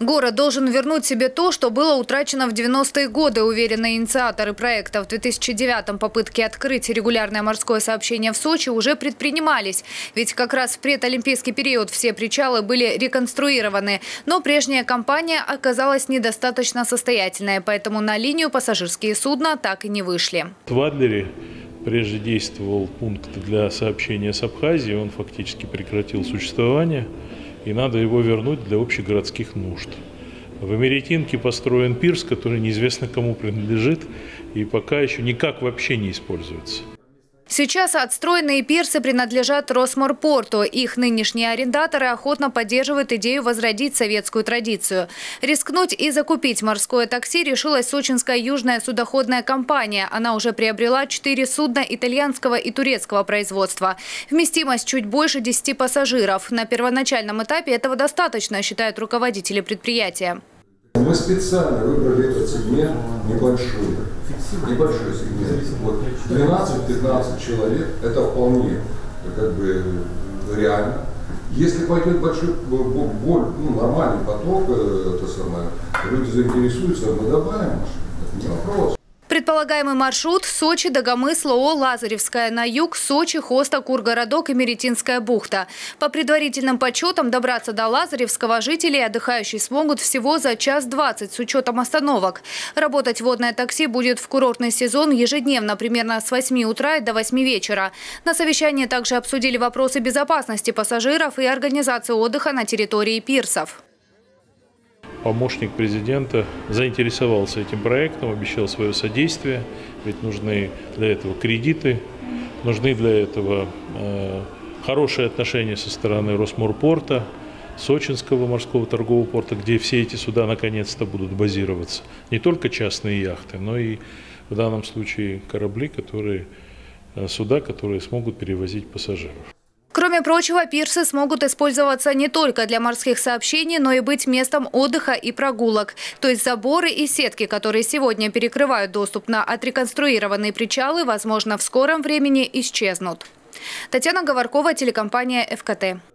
Город должен вернуть себе то, что было утрачено в 90-е годы, уверены инициаторы проекта. В 2009-м попытки открыть регулярное морское сообщение в Сочи уже предпринимались. Ведь как раз в предолимпийский период все причалы были реконструированы. Но прежняя компания оказалась недостаточно состоятельной, поэтому на линию пассажирские судна так и не вышли. В Адлере прежде действовал пункт для сообщения с Абхазией, он фактически прекратил существование и надо его вернуть для общегородских нужд. В Америтинке построен пирс, который неизвестно кому принадлежит и пока еще никак вообще не используется. Сейчас отстроенные пирсы принадлежат Росморпорту. Их нынешние арендаторы охотно поддерживают идею возродить советскую традицию. Рискнуть и закупить морское такси решилась сочинская южная судоходная компания. Она уже приобрела четыре судна итальянского и турецкого производства. Вместимость чуть больше 10 пассажиров. На первоначальном этапе этого достаточно, считают руководители предприятия. Мы специально выбрали этот сегмент небольшой небольшой сегмент. Вот 12-15 человек, это вполне как бы реально. Если пойдет большой, боль, ну, нормальный поток, э, это самое, люди заинтересуются, мы добавим машины. Предполагаемый маршрут – Сочи, Дагомыс, Лоо, Лазаревская на юг, Сочи, Хоста, Кургородок и Меретинская бухта. По предварительным подсчетам добраться до Лазаревского жители и отдыхающие смогут всего за час двадцать с учетом остановок. Работать водное такси будет в курортный сезон ежедневно, примерно с 8 утра до 8 вечера. На совещании также обсудили вопросы безопасности пассажиров и организации отдыха на территории пирсов помощник президента заинтересовался этим проектом, обещал свое содействие, ведь нужны для этого кредиты, нужны для этого э, хорошие отношения со стороны Росморпорта, Сочинского морского торгового порта, где все эти суда наконец-то будут базироваться. Не только частные яхты, но и в данном случае корабли, которые, э, суда, которые смогут перевозить пассажиров. Кроме прочего, пирсы смогут использоваться не только для морских сообщений, но и быть местом отдыха и прогулок. То есть заборы и сетки, которые сегодня перекрывают доступ на отреконструированные причалы, возможно, в скором времени исчезнут. Татьяна Говоркова, телекомпания «ФКТ».